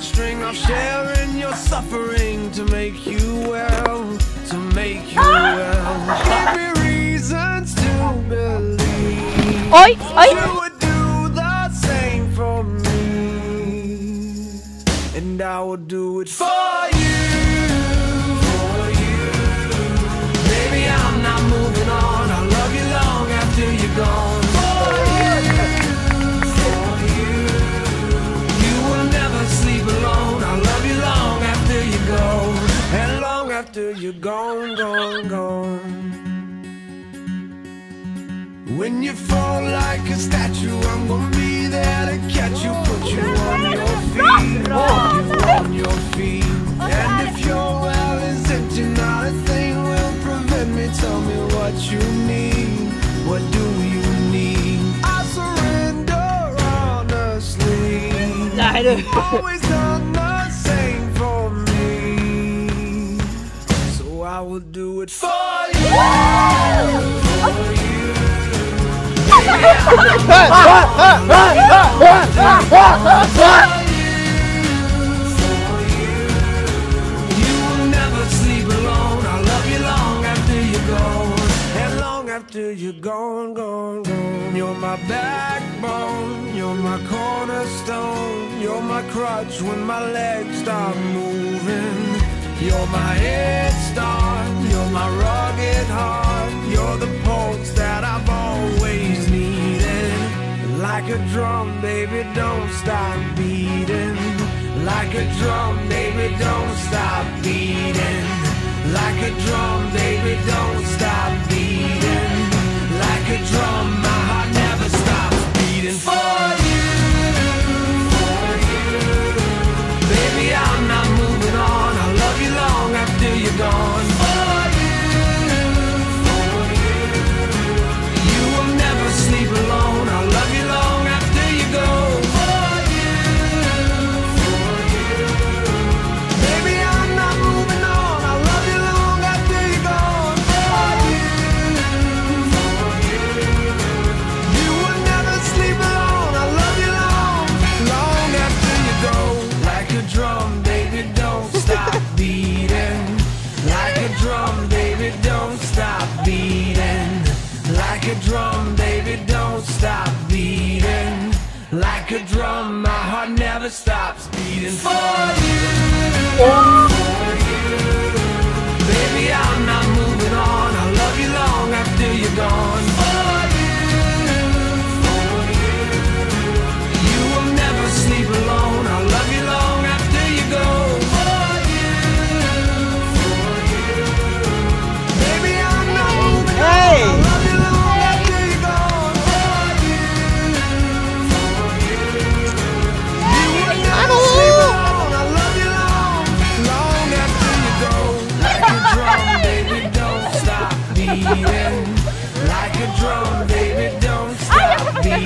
string, I'll share in your suffering to make you well. To make you well. Give me reasons to believe. You would do the same for me, and I will do it for you're gone, gone, gone. When you fall like a statue, I'm gonna be there to catch you, put you on your feet, put you on your feet. And if your well is empty, not a thing will prevent me. Tell me what you need. What do you need? I surrender honestly. Always after you're gone. And long after you're gone, gone, gone. You're my backbone. You're my cornerstone. You're my crutch when my legs stop moving. You're my head start. You're my rugged heart. You're the Like a drum, baby, don't stop beating. Like a drum, baby, don't stop beating. Like a drum, baby, don't stop beating. Like a drum, Like a drum, baby, don't stop beating. Like a drum, my heart never stops beating for you. For